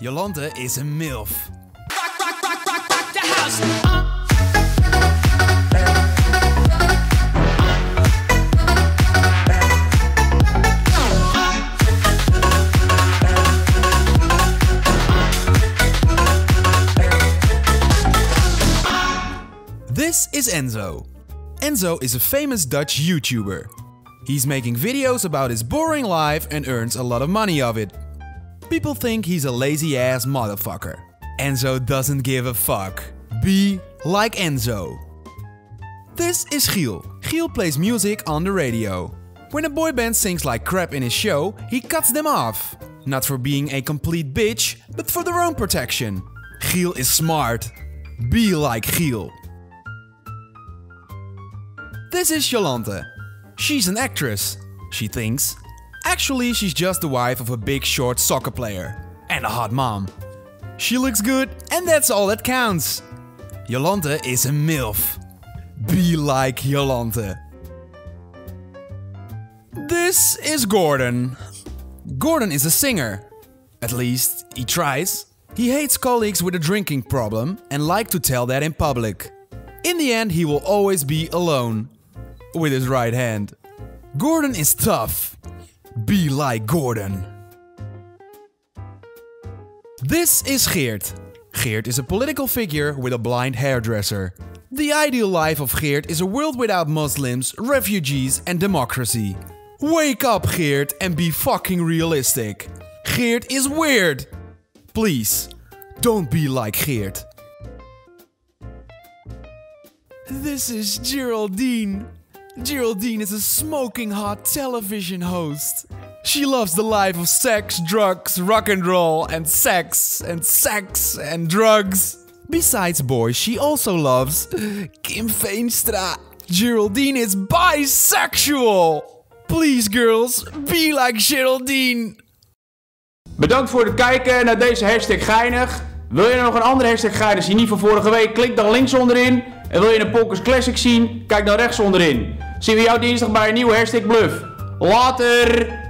Yolanthe is a MILF. rock, rock, rock, rock, rock the house. This is Enzo. Enzo is a famous Dutch YouTuber. He's making videos about his boring life and earns a lot of money of it. People think he's a lazy ass motherfucker. Enzo doesn't give a fuck. Be like Enzo. This is Giel. Giel plays music on the radio. When a boy band sings like crap in his show, he cuts them off. Not for being a complete bitch, but for their own protection. Giel is smart. Be like Giel. This is Yolanthe. She's an actress, she thinks. Actually, she's just the wife of a big short soccer player. And a hot mom. She looks good, and that's all that counts. Yolanthe is a MILF. Be like Yolanthe. This is Gordon. Gordon is a singer. At least, he tries. He hates colleagues with a drinking problem and like to tell that in public. In the end, he will always be alone. With his right hand. Gordon is tough. Be like Gordon. This is Geert. Geert is a political figure with a blind hairdresser. The ideal life of Geert is a world without Muslims, refugees, and democracy. Wake up, Geert, and be fucking realistic. Geert is weird. Please, don't be like Geert. This is Geraldine. Geraldine is a smoking hot television host. She loves the life of sex, drugs, rock and roll, and sex, and sex, and drugs. Besides boys, she also loves Kim Veenstra. Geraldine is bisexual. Please, girls, be like Geraldine. Bedankt voor het kijken naar deze hashtag geinig. Wil je nog een andere hashtag geinig zien, niet van vorige week? Klik dan links onderin. En wil je een Pokkers Classic zien? Kijk dan rechts onderin. Zien we jou dinsdag bij een nieuwe hashtag bluff. Later!